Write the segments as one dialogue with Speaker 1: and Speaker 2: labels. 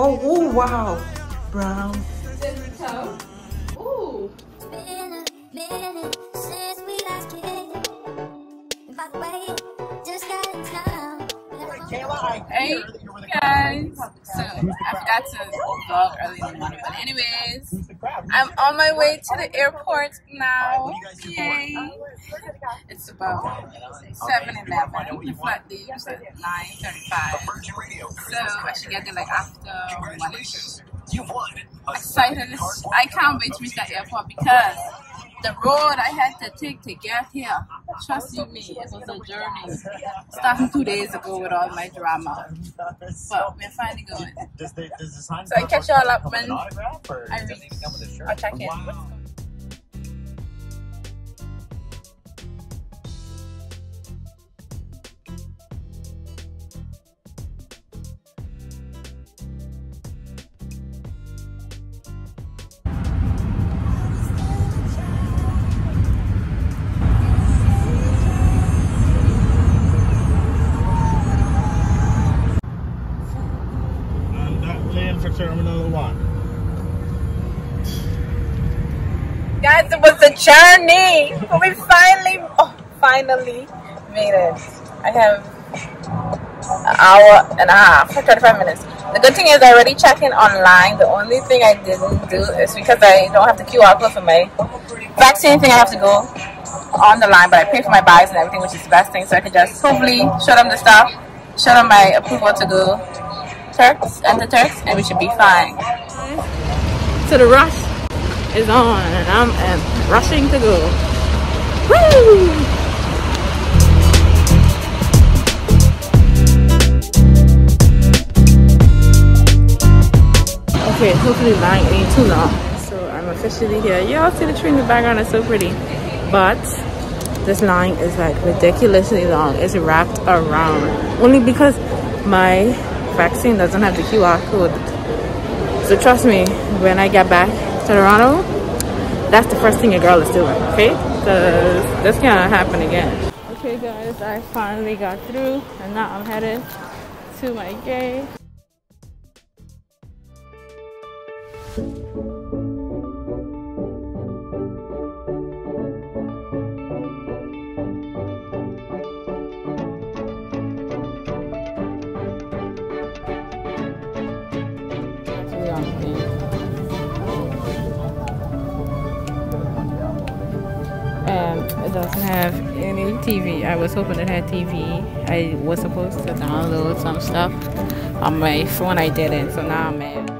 Speaker 1: Oh, oh wow. Brown.
Speaker 2: Hey guys, so I forgot to vlog early in the morning, but anyways, I'm on my way to the airport now. Yay! It's about 7 in The flight leaves at 9 uh, together like after one you won. Excited! I can't wait to reach the airport because the road I had to take to get here. Trust you me, it was a journey. Starting two days ago with all my drama. But we're finally going.
Speaker 3: So
Speaker 2: I catch y'all up when I reach. I'll check in.
Speaker 3: Terminal 1.
Speaker 2: Guys, it was a journey. We finally, oh, finally made it. I have an hour and a half, 35 minutes. The good thing is I already checked in online. The only thing I didn't do is because I don't have the QR code for my vaccine thing, I have to go on the line, but I pay for my bags and everything, which is the best thing. So I can just hopefully show them the stuff, show them my approval to go Turks and the Turks, and we should be fine. So the rush is on, and I'm uh, rushing to go. Woo! Okay, hopefully line ain't too long. So I'm officially here. Y'all see the tree in the background, it's so pretty. But this line is like ridiculously long. It's wrapped around. Only because my vaccine doesn't have the QR code. So trust me, when I get back to Toronto, that's the first thing a girl is doing, okay? Because this can't happen again. Okay guys, I finally got through and now I'm headed to my gate. And it doesn't have any TV. I was hoping it had TV. I was supposed to download some stuff on my phone. I didn't, so now I'm mad.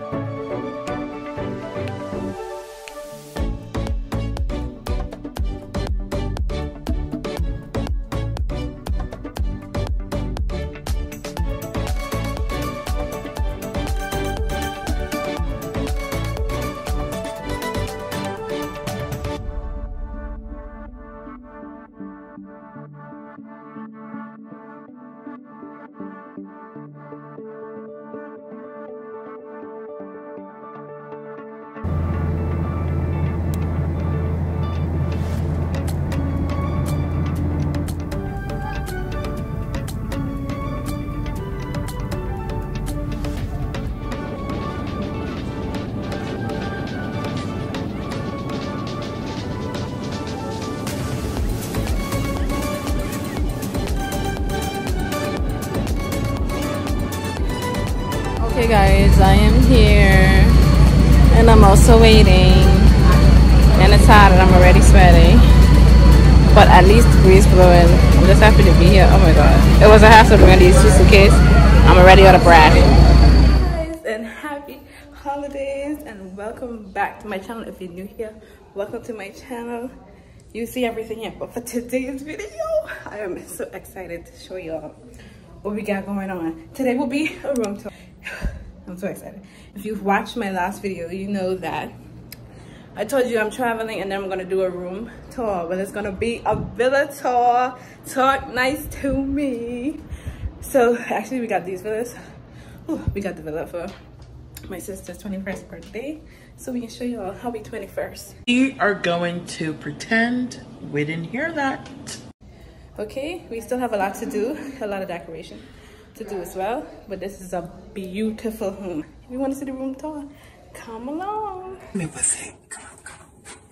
Speaker 2: Okay, guys, I am here and I'm also waiting. And it's hot and I'm already sweating. But at least the breeze blowing. I'm just happy to be here. Oh my god. It was a hassle bringing these two suitcases. I'm already out of breath. Guys, and happy holidays and welcome back to my channel. If you're new here, welcome to my channel. You see everything here. But for today's video, I am so excited to show y'all what we got going on. Today will be a room tour. I'm so excited. If you've watched my last video, you know that I told you I'm traveling and then I'm gonna do a room tour, but it's gonna be a villa tour. Talk nice to me. So actually we got these villas. Ooh, we got the villa for my sister's 21st birthday. So we can show you all how we 21st.
Speaker 1: We are going to pretend we didn't hear that.
Speaker 2: Okay, we still have a lot to do, a lot of decoration. To do as well. But this is a beautiful home. If you want to see the room tour, come along.
Speaker 1: Me with it. Come on, come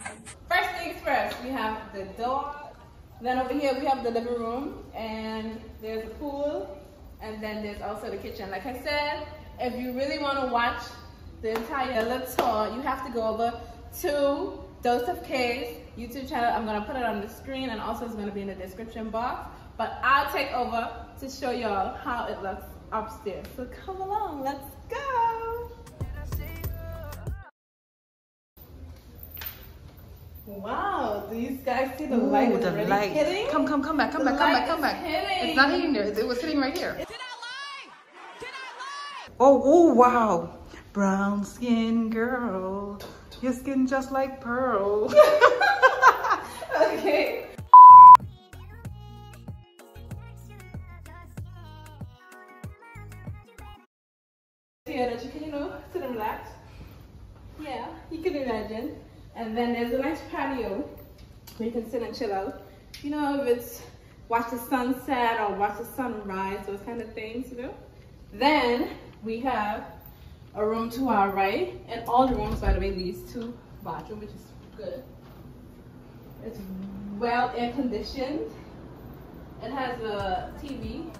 Speaker 1: on.
Speaker 2: First things first, we have the door. Then over here we have the living room and there's a pool and then there's also the kitchen. Like I said, if you really want to watch the entire little tour, you have to go over to Dose of K's YouTube channel. I'm going to put it on the screen and also it's going to be in the description box. But I'll take over to show y'all how it looks upstairs. So come along, let's go. Wow, do you guys see the
Speaker 1: Ooh,
Speaker 2: light is
Speaker 1: the
Speaker 2: already
Speaker 1: light.
Speaker 2: hitting?
Speaker 1: Come, come, come back, come
Speaker 2: The
Speaker 1: back, come
Speaker 2: light
Speaker 1: back, come
Speaker 2: is
Speaker 1: back.
Speaker 2: hitting.
Speaker 1: It's not hitting there. It was hitting right here. Oh, oh, wow. Brown skin girl. Your skin just like pearl.
Speaker 2: okay. Here that you can, you know, sit and relax. Yeah, you can imagine. And then there's a nice patio where you can sit and chill out. You know, if it's watch the sunset or watch the sunrise, those kind of things, you know. Then we have a room to our right, and all the rooms, by the way, leads to bathroom, which is good. It's well air conditioned. It has a TV.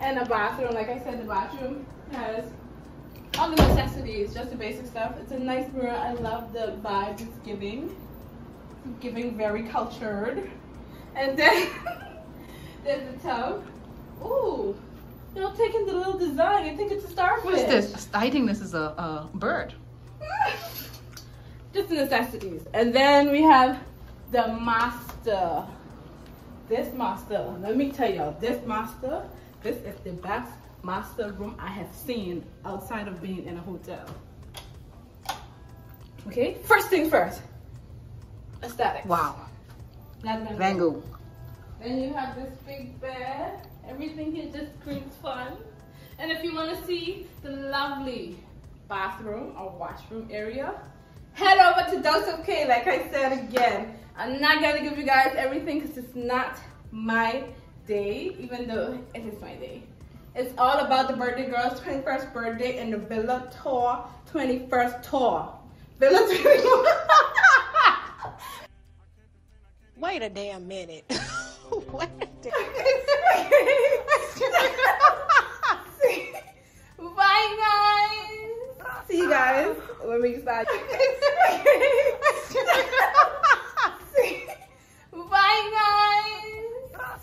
Speaker 2: And a bathroom. Like I said, the bathroom has all the necessities, just the basic stuff. It's a nice mirror. I love the vibe it's giving. It's giving very cultured. And then there's the tub. Ooh, you're taking the little design. I think it's a starfish.
Speaker 1: What is this? I think this is a, a bird.
Speaker 2: Just the necessities. And then we have the master. This master, let me tell y'all, this master, this is the best master room I have seen outside of being in a hotel. Okay, first thing first. Aesthetic.
Speaker 1: Wow.
Speaker 2: That's Van
Speaker 1: Van Gogh.
Speaker 2: Then you have this big bed. Everything here just screams fun. And if you want to see the lovely bathroom or washroom area, head over to Dose of K, like I said again. I'm not going to give you guys everything because it's not my day, even though it is my day. It's all about the birthday girl's 21st birthday and the Villa Tour 21st tour. Villa 21.
Speaker 4: Wait a damn minute. Wait a damn
Speaker 2: Bye guys. See you guys when we start.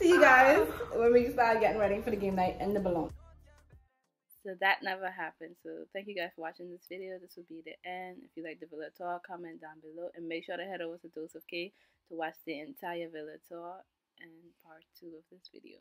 Speaker 2: See you guys when we start getting ready for the game night and the balloon. So that never happened. So thank you guys for watching this video. This will be the end. If you like the Villa Tour, comment down below. And make sure to head over to Dose of K to watch the entire Villa Tour and part 2 of this video.